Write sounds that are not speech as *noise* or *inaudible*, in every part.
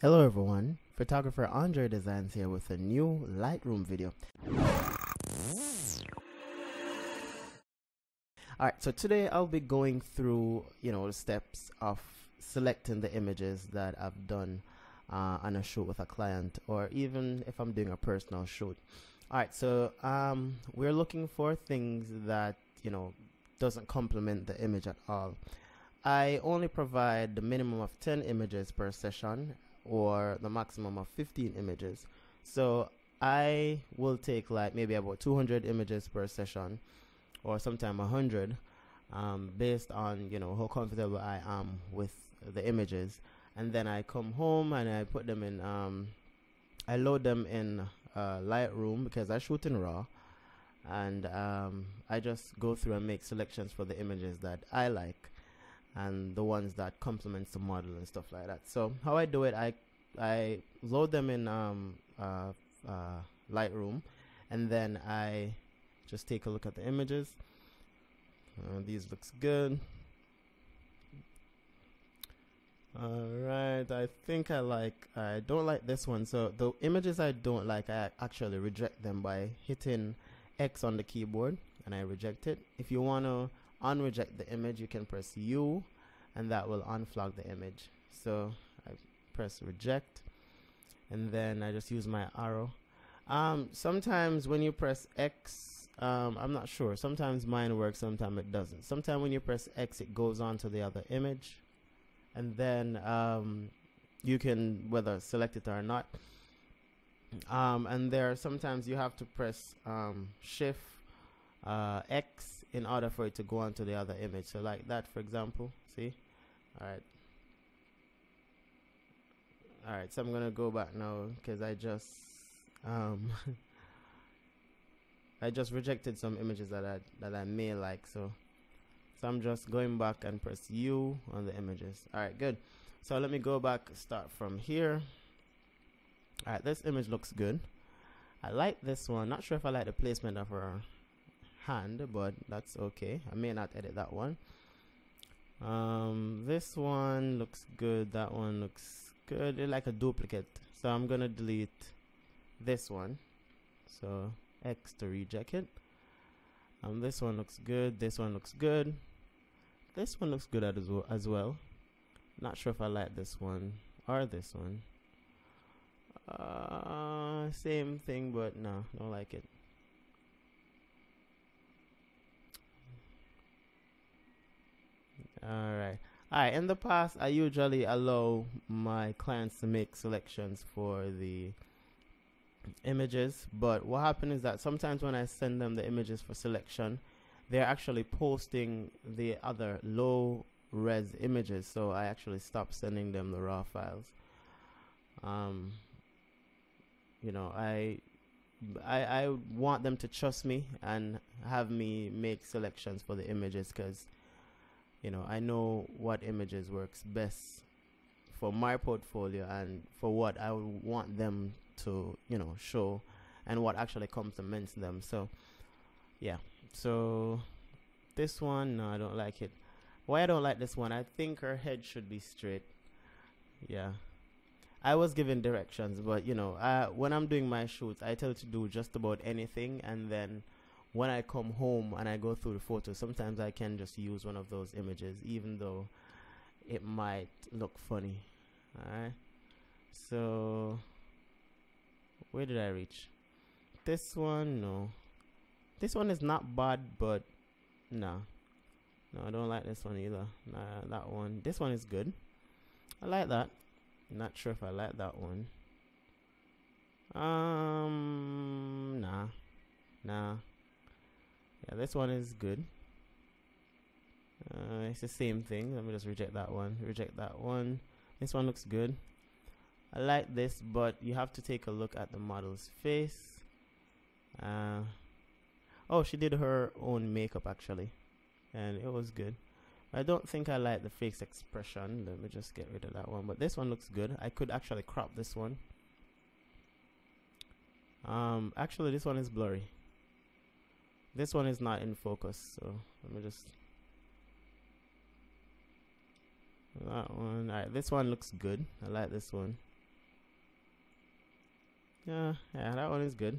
Hello everyone, photographer Andredesignz here with a new Lightroom video. Alright, so today I'll be going through, you know, the steps of selecting the images that I've done uh, on a shoot with a client or even if I'm doing a personal shoot. Alright, so um, we're looking for things that, you know, doesn't complement the image at all. I only provide the minimum of 10 images per session or the maximum of 15 images. So I will take like maybe about 200 images per session or sometime 100 um, based on you know how comfortable I am with the images and then I come home and I put them in um, I load them in uh, Lightroom because I shoot in RAW and um, I just go through and make selections for the images that I like and the ones that complements the model and stuff like that. So how I do it, I I load them in um, uh, uh, Lightroom, and then I just take a look at the images. Uh, these looks good. Alright, I think I like, I don't like this one. So the images I don't like, I actually reject them by hitting X on the keyboard and I reject it. If you want to unreject the image, you can press U and that will unflag the image. So press reject and then I just use my arrow. Um, sometimes when you press X, um, I'm not sure. Sometimes mine works, sometimes it doesn't. Sometimes when you press X, it goes on to the other image and then um, you can whether select it or not. Um, and there sometimes you have to press um, shift uh, X in order for it to go on to the other image. So like that, for example, see? All right. All right, so I'm gonna go back now because I just um *laughs* I just rejected some images that I that I may like. So so I'm just going back and press U on the images. All right, good. So let me go back, start from here. All right, this image looks good. I like this one. Not sure if I like the placement of her hand, but that's okay. I may not edit that one. Um, this one looks good. That one looks good. Like a duplicate. So I'm gonna delete this one. So X to reject it. Um, this one looks good. This one looks good. This one looks good as well. As well. Not sure if I like this one or this one. Uh, same thing, but no, don't like it. All right. All right. In the past, I usually allow my clients to make selections for the images, but what happened is that sometimes when I send them the images for selection, they're actually posting the other low res images, so I actually stopped sending them the raw files. Um, you know, I I, I want them to trust me and have me make selections for the images because you know I know what images works best for my portfolio and for what I want them to you know show and what actually complements them. So yeah. So this one no I don't like it. Why I don't like this one I think her head should be straight. Yeah. I was given directions but you know uh, when I'm doing my shoots I tell to do just about anything and then when I come home and I go through the photos sometimes I can just use one of those images even though it might look funny. Alright? So where did I reach? This one no. This one is not bad but no no I don't like this one either. Nah that one. This one is good. I like that. Not sure if I like that one. Um nah. Nah yeah this one is good. Uh, it's the same thing. Let me just reject that one. Reject that one. This one looks good. I like this but you have to take a look at the model's face. Uh, oh she did her own makeup actually and it was good. I don't think I like the face expression. Let me just get rid of that one but this one looks good. I could actually crop this one. Um actually this one is blurry this one is not in focus so let me just that one alright this one looks good I like this one Yeah, yeah, that one is good.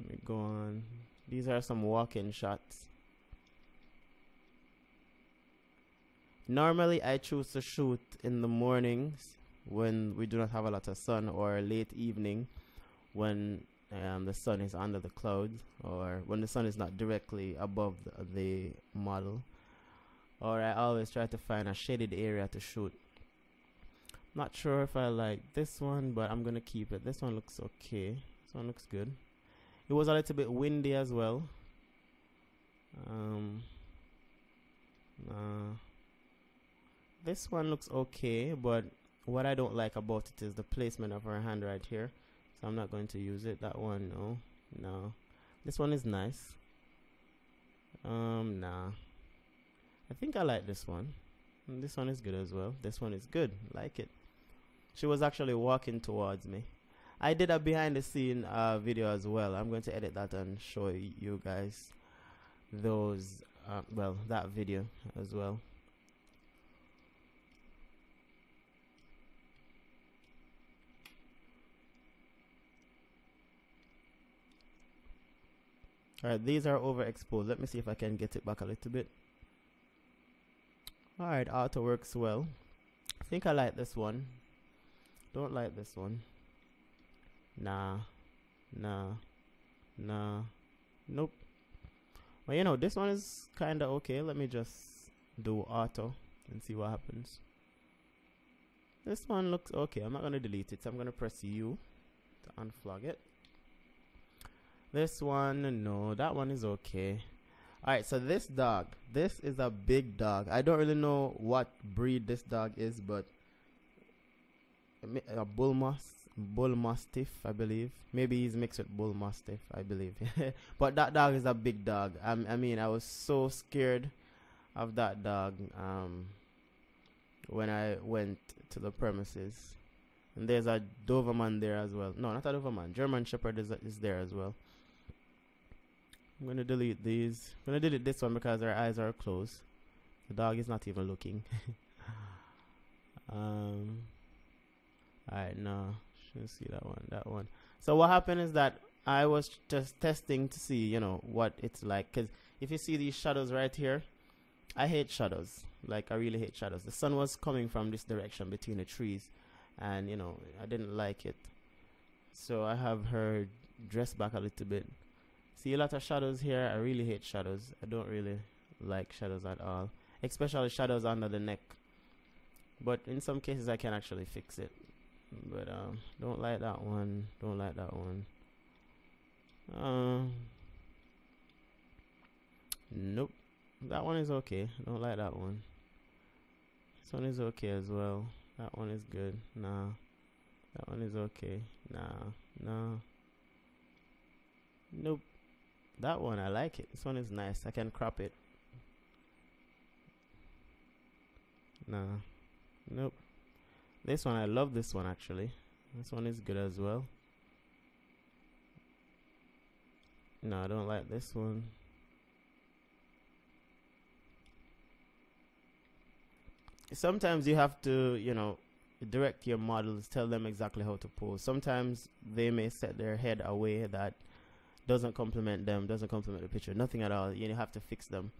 Let me go on. These are some walk-in shots. Normally, I choose to shoot in the mornings when we do not have a lot of sun, or late evening when um, the sun is under the clouds, or when the sun is not directly above the, the model. Or I always try to find a shaded area to shoot. Not sure if I like this one, but I'm gonna keep it. This one looks okay. This one looks good. It was a little bit windy as well. Um, uh, this one looks okay, but what I don't like about it is the placement of her hand right here. So I'm not going to use it. That one, no, no. This one is nice. Um, nah. I think I like this one. This one is good as well. This one is good. Like it. She was actually walking towards me. I did a behind the scene uh, video as well. I'm going to edit that and show you guys those, uh, well, that video as well. Alright, these are overexposed. Let me see if I can get it back a little bit. Alright, auto works well. I think I like this one. Don't like this one. Nah. Nah. Nah. Nope. Well, you know, this one is kind of okay. Let me just do auto and see what happens. This one looks okay. I'm not going to delete it. So I'm going to press U to unflag it. This one, no, that one is okay. Alright, so this dog, this is a big dog. I don't really know what breed this dog is, but a bull mas bull mastiff, I believe. Maybe he's mixed with bull mastiff, I believe. *laughs* but that dog is a big dog. I, I mean, I was so scared of that dog um, when I went to the premises. And there's a Doberman there as well. No, not a Doberman. German Shepherd is, is there as well. I'm gonna delete these. I'm gonna delete this one because our eyes are closed. The dog is not even looking. *laughs* um. Alright, no. Shouldn't see that one. That one. So what happened is that I was just testing to see, you know, what it's like. Because if you see these shadows right here, I hate shadows. Like, I really hate shadows. The sun was coming from this direction between the trees. And, you know, I didn't like it. So I have her dress back a little bit See a lot of shadows here. I really hate shadows. I don't really like shadows at all. Especially shadows under the neck. But in some cases I can actually fix it. But um don't like that one. Don't like that one. Um Nope. That one is okay. Don't like that one. This one is okay as well. That one is good. Nah. That one is okay. Nah. Nah. Nope. That one, I like it. This one is nice. I can crop it. Nah. Nope. This one, I love this one actually. This one is good as well. No, I don't like this one. Sometimes you have to, you know, direct your models, tell them exactly how to pose. Sometimes they may set their head away that doesn't complement them, doesn't complement the picture, nothing at all. You have to fix them.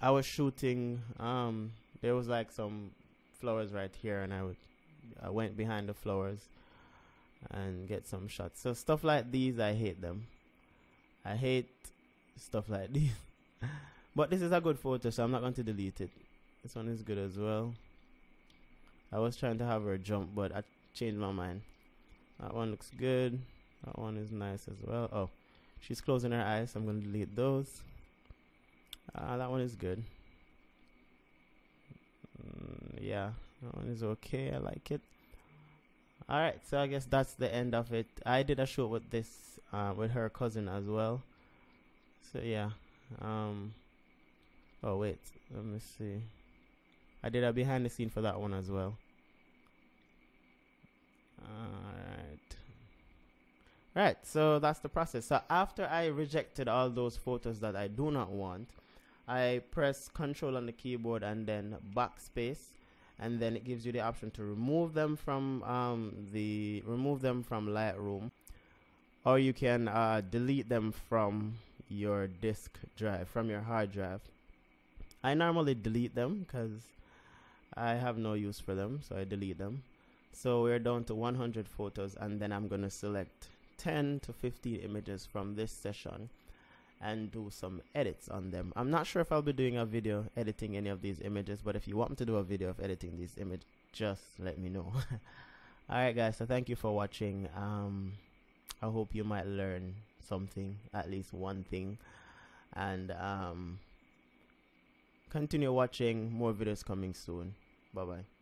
I was shooting. Um, there was like some flowers right here, and I would, I went behind the flowers and get some shots. So stuff like these, I hate them. I hate stuff like *laughs* these. but this is a good photo, so I'm not going to delete it. This one is good as well. I was trying to have her jump, but I changed my mind. That one looks good. That one is nice as well. Oh, she's closing her eyes. I'm going to delete those. Uh, that one is good. Mm, yeah, that one is okay. I like it. Alright, so I guess that's the end of it. I did a shoot with this, uh, with her cousin as well. So yeah. Um, oh wait, let me see. I did a behind the scene for that one as well. Alright. Right, so that's the process. So after I rejected all those photos that I do not want, I press control on the keyboard and then backspace and then it gives you the option to remove them from um, the remove them from Lightroom or you can uh, delete them from your disk drive from your hard drive I normally delete them because I have no use for them so I delete them so we're down to 100 photos and then I'm gonna select 10 to 15 images from this session and do some edits on them. I'm not sure if I'll be doing a video editing any of these images, but if you want me to do a video of editing these images, just let me know. *laughs* Alright guys, so thank you for watching. Um, I hope you might learn something, at least one thing. And um, continue watching more videos coming soon. Bye bye.